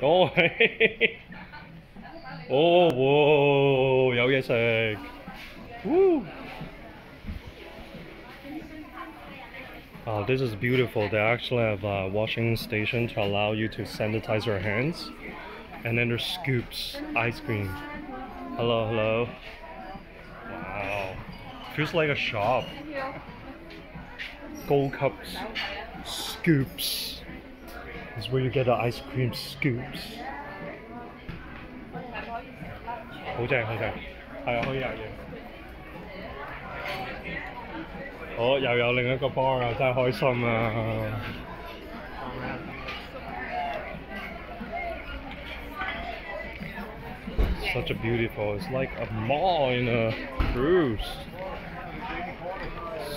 哦，哦，哇，有嘢食。Woo. Oh, this is beautiful. They actually have a washing station to allow you to sanitize your hands. And then there's scoops, ice cream. Hello, hello. Wow. Feels like a shop. Gold cups, scoops. This is where you get the ice cream scoops. 好正好正，系啊，可以入嘢。好，又有另一个 bar 啊，真系开心啊！Such a beautiful, it's like a mall in a cruise.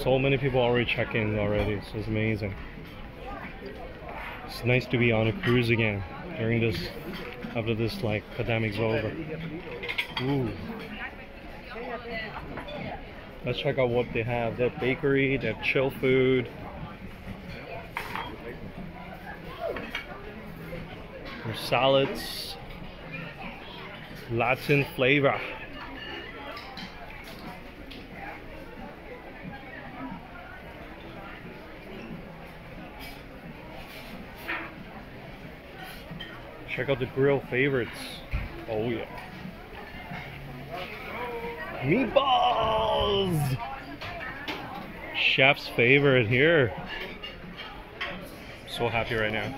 So many people already check in already, so it's amazing. It's nice to be on a cruise again during this, after this like pandemic's over. Ooh. Let's check out what they have. Have bakery, have chill food. There's salads. Latin flavor. Check out the grill favorites. Oh yeah. Meatballs! Chef's favorite here. So happy right now.